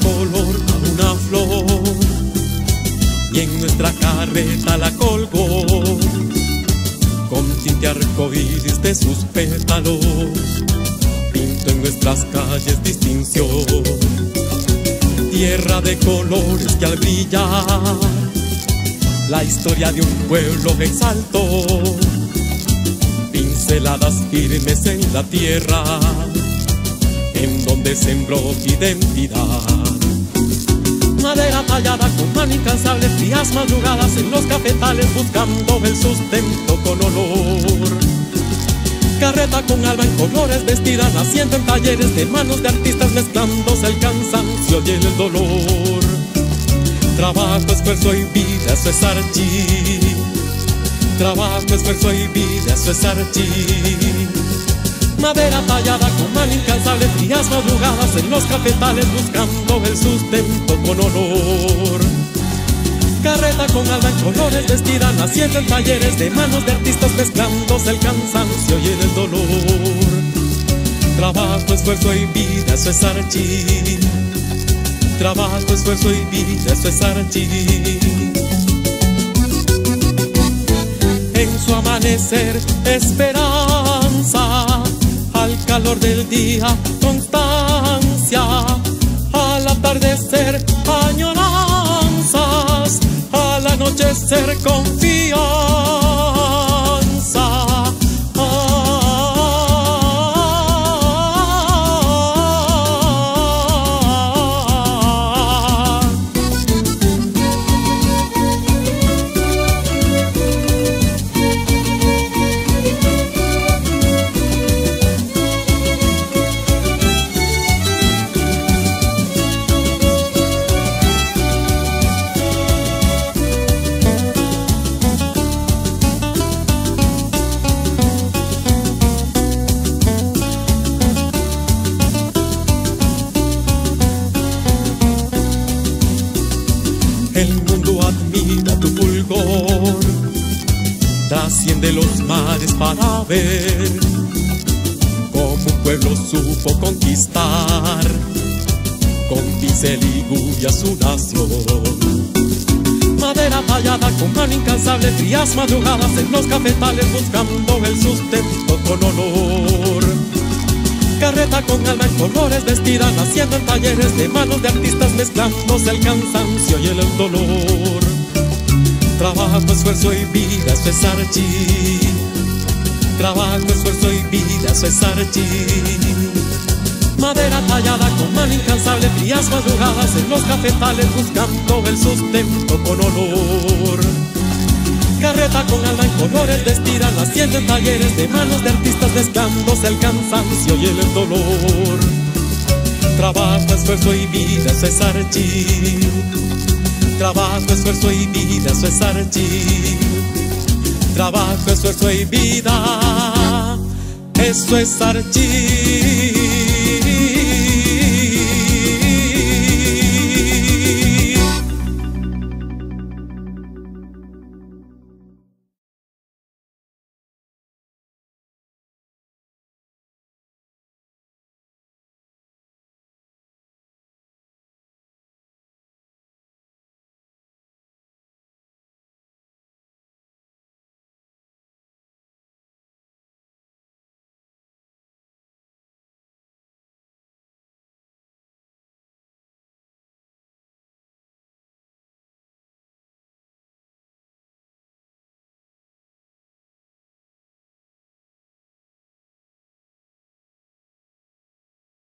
color a una flor y en nuestra carreta la colgó con tinte arcoíris de sus pétalos. Pinto en nuestras calles distinción, tierra de colores que al la historia de un pueblo exaltó. Pinceladas firmes en la tierra, en donde sembró identidad. Madera tallada con mano incansable, frías madrugadas en los cafetales buscando el sustento con olor. Carreta con alba en colores vestida, naciendo en talleres de manos de artistas mezclándose el cansancio y el dolor. Trabajo, esfuerzo y vida, eso es archí. Trabajo, esfuerzo y vida, eso es archí. Madera tallada con mano incansable, frías madrugadas en los cafetales buscando el sustento con olor. Carreta con alba en colores vestida, naciendo en talleres de manos de artistas mezclándose el cansancio y el dolor. Trabajo, esfuerzo y vida, eso es archí. Trabajo, esfuerzo y vida, eso es archí. En su amanecer, del día constancia, al atardecer añoranzas, al anochecer confianza. El mundo admira tu fulgor, trasciende los mares para ver cómo un pueblo supo conquistar con pincel y guya su nación. Madera tallada con mano incansable, frías madrugadas en los cafetales buscando el sustento con honor. Carreta con alma en colores vestida, naciendo en talleres de manos de artistas mezclándose el cansancio y el dolor. Trabajo, esfuerzo y vida, eso es archí. Trabajo, esfuerzo y vida, eso es archí. Madera tallada con mano incansable, frías madrugadas en los cafetales buscando el sustento con olor. Carreta con alma en colores vestida, naciendo en talleres de manos de artistas mezclándose el cansancio y el dolor. Trabajo, esfuerzo y vida, eso es archí. Trabajo, esfuerzo y vida, eso es archí. Trabajo, esfuerzo y vida, eso es archí.